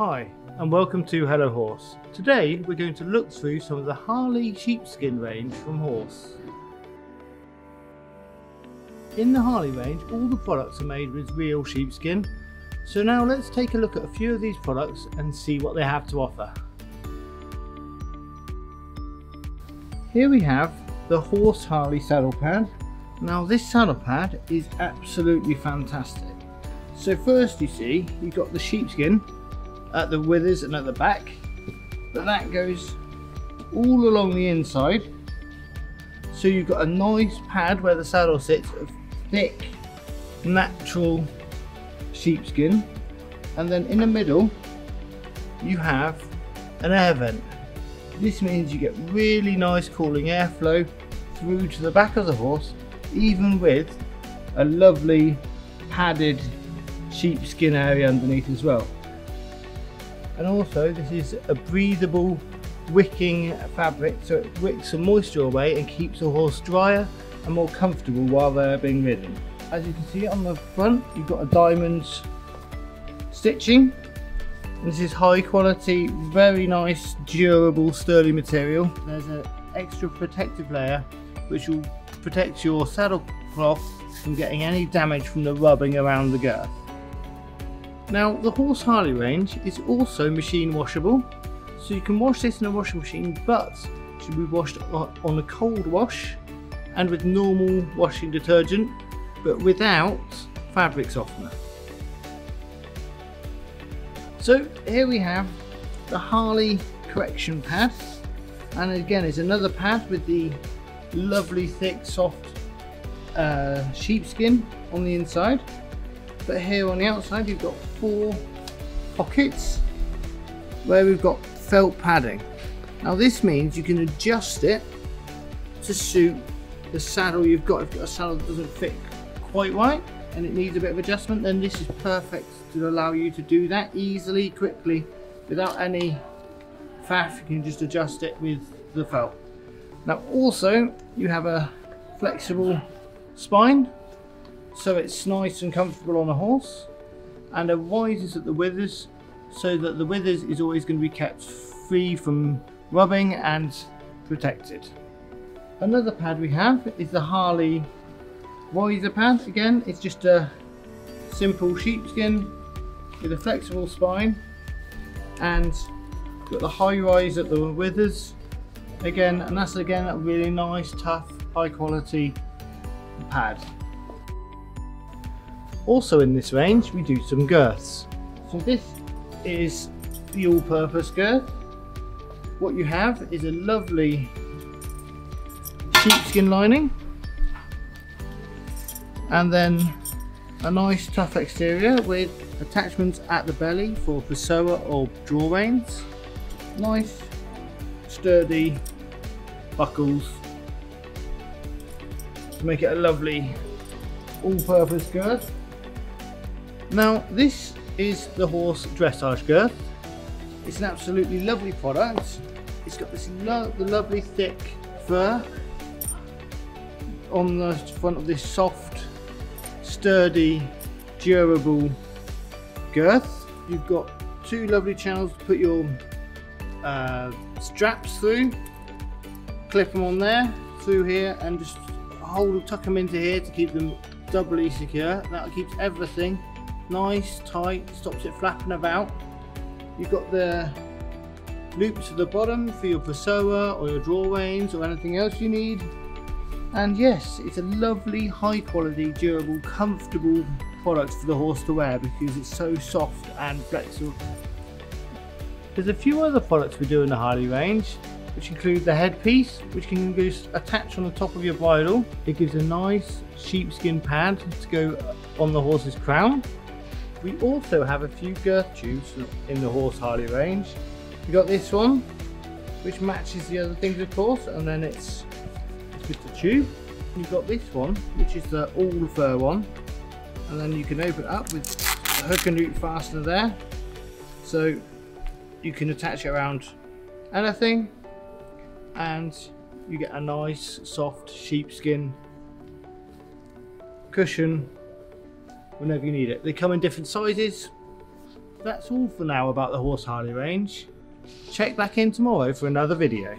Hi, and welcome to Hello Horze. Today we're going to look through some of the Harleigh sheepskin range from Horze. In the Harleigh range, all the products are made with real sheepskin, so now let's take a look at a few of these products and see what they have to offer. Here we have the Horze Harleigh saddle pad. Now this saddle pad is absolutely fantastic. So first you see, you've got the sheepskin at the withers and at the back, but that goes all along the inside. So you've got a nice pad where the saddle sits of thick, natural sheepskin. And then in the middle, you have an air vent. This means you get really nice cooling airflow through to the back of the horse, even with a lovely padded sheepskin area underneath as well. And also this is a breathable wicking fabric so it wicks some moisture away and keeps the horse drier and more comfortable while they're being ridden. As you can see on the front you've got a diamonds stitching. This is high quality, very nice, durable, sturdy material. There's an extra protective layer which will protect your saddle cloth from getting any damage from the rubbing around the girth. Now the Horze Harleigh range is also machine washable, so you can wash this in a washing machine but it should be washed on a cold wash and with normal washing detergent but without fabric softener. So here we have the Harleigh correction pad. And again it's another pad with the lovely thick soft uh, sheepskin on the inside but here on the outside you've got four pockets where we've got felt padding. Now this means you can adjust it to suit the saddle you've got. If you've got a saddle that doesn't fit quite right and it needs a bit of adjustment, then this is perfect to allow you to do that easily, quickly, without any faff. You can just adjust it with the felt. Now also, you have a flexible spine so it's nice and comfortable on a horse and a risers at the withers so that the withers is always going to be kept free from rubbing and protected. Another pad we have is the Harleigh riser pad. Again, it's just a simple sheepskin with a flexible spine and got the high rise at the withers again and that's again a really nice tough high quality pad also in this range we do some girths. So this is the all-purpose girth. What you have is a lovely sheepskin lining and then a nice tough exterior with attachments at the belly for Pessoa or draw reins. Nice sturdy buckles to make it a lovely all-purpose girth. Now this is the Horze dressage girth. It's an absolutely lovely product. It's got this lo the lovely thick fur on the front of this soft, sturdy, durable girth. You've got two lovely channels to put your uh, straps through. Clip them on there, through here, and just hold, tuck them into here to keep them doubly secure. That keeps everything nice, tight, stops it flapping about. You've got the loops at the bottom for your Pessoa or your draw reins or anything else you need. And yes, it's a lovely, high quality, durable, comfortable product for the horse to wear because it's so soft and flexible. There's a few other products we do in the Harleigh range which include the headpiece which can be attached on the top of your bridle. It gives a nice sheepskin pad to go on the horse's crown we also have a few girth tubes in the Horze Harleigh range. We got this one, which matches the other things of course, and then it's, just a tube. You've got this one, which is the all fur one, and then you can open it up with a hook and loop fastener there. So you can attach it around anything, and you get a nice soft sheepskin cushion whenever you need it. They come in different sizes that's all for now about the Horze Harleigh range. Check back in tomorrow for another video.